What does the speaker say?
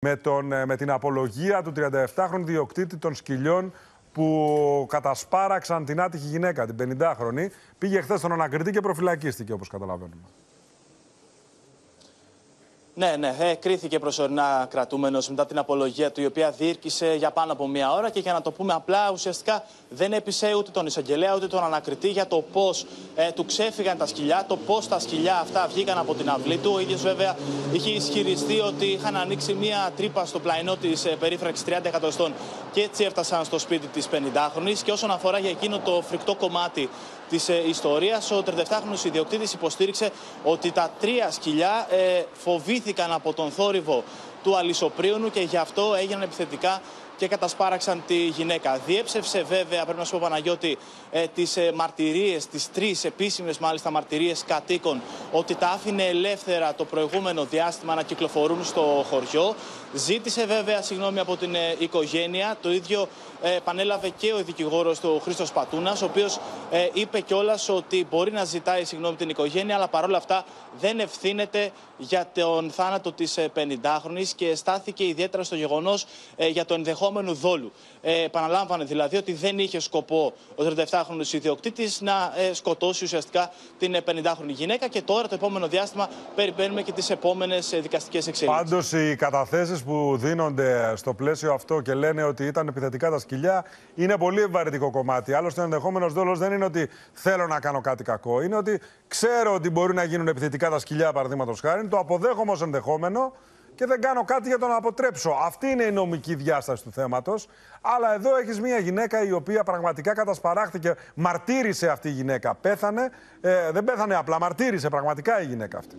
με, τον, ε, με την απολογία του 37χρονου διοκτήτη των σκυλιών που κατασπάραξαν την άτυχη γυναίκα, την 50χρονη. Πήγε χθες στον ανακριτή και προφυλακίστηκε, όπως καταλαβαίνουμε. Ναι, ναι, ε, κρίθηκε προσωρινά κρατούμενος μετά την απολογία του, η οποία διήρκησε για πάνω από μία ώρα και για να το πούμε απλά, ουσιαστικά δεν έπεισε ούτε τον εισαγγελέα ούτε τον ανακριτή για το πώς ε, του ξέφυγαν τα σκυλιά, το πώς τα σκυλιά αυτά βγήκαν από την αυλή του. Ο ίδιος βέβαια είχε ισχυριστεί ότι είχαν ανοίξει μία τρύπα στο πλαϊνό της ε, περίφραξης 30 εκατοστών και έτσι έφτασαν στο σπίτι της 50χρονη. Και όσον αφορά για εκείνο το φρικτό κομμάτι της ε, ιστορίας, ο 37χρονο ιδιοκτήτης υποστήριξε ότι τα τρία σκυλιά ε, φοβήθηκαν από τον θόρυβο του αλυσοπρίωνου και γι' αυτό έγιναν επιθετικά και κατασπάραξαν τη γυναίκα. Διέψευσε βέβαια, πρέπει να σου πω Παναγιώτη, ε, τις ε, μαρτυρίες, τις τρεις επίσημες μάλιστα μαρτυρίες κατοίκων, ότι τα άφηνε ελεύθερα το προηγούμενο διάστημα να κυκλοφορούν στο χωριό. Ζήτησε βέβαια συγγνώμη από την ε, οικογένεια. Το ίδιο ε, επανέλαβε και ο δικηγόρος του Χρήστος Πατούνας, ο οποίος ε, είπε κιόλας ότι μπορεί να ζητάει συγγνώμη την οικογένεια, αλλά παρόλα αυτά δεν ευθύνεται για τον θάνατο της 50χρονη και στάθηκε ιδιαίτερα στο γεγονός για το ενδεχόμενο δόλου. Ε, επαναλάμβανε δηλαδή ότι δεν είχε σκοπό ο 37χρονο ιδιοκτήτης να σκοτώσει ουσιαστικά την 50χρονη γυναίκα και τώρα το επόμενο διάστημα περιμένουμε και τις επόμενες δικαστικές εξελίξεις. Πάντως οι καταθέσεις που δίνονται στο πλαίσιο αυτό και λένε ότι ήταν επιθετικά τα σκυλιά είναι πολύ ευαρετικό κομμάτι. Άλλωστε, ο ενδεχόμενος δόλος δεν είναι ότι θέλω να κάνω κάτι κακό. Είναι ότι ξέρω ότι μπορεί να γίνουν επιθετικά τα σκυλιά, παραδείγματος χάρη. Το αποδέχομαι ως ενδεχόμενο και δεν κάνω κάτι για το να αποτρέψω. Αυτή είναι η νομική διάσταση του θέματος. Αλλά εδώ έχεις μια γυναίκα η οποία πραγματικά κατασπαράχθηκε, μαρτύρησε αυτή η γυναίκα. Πέθανε, ε, δεν πέθανε απλά, μαρτύρησε πραγματικά η γυναίκα αυτή.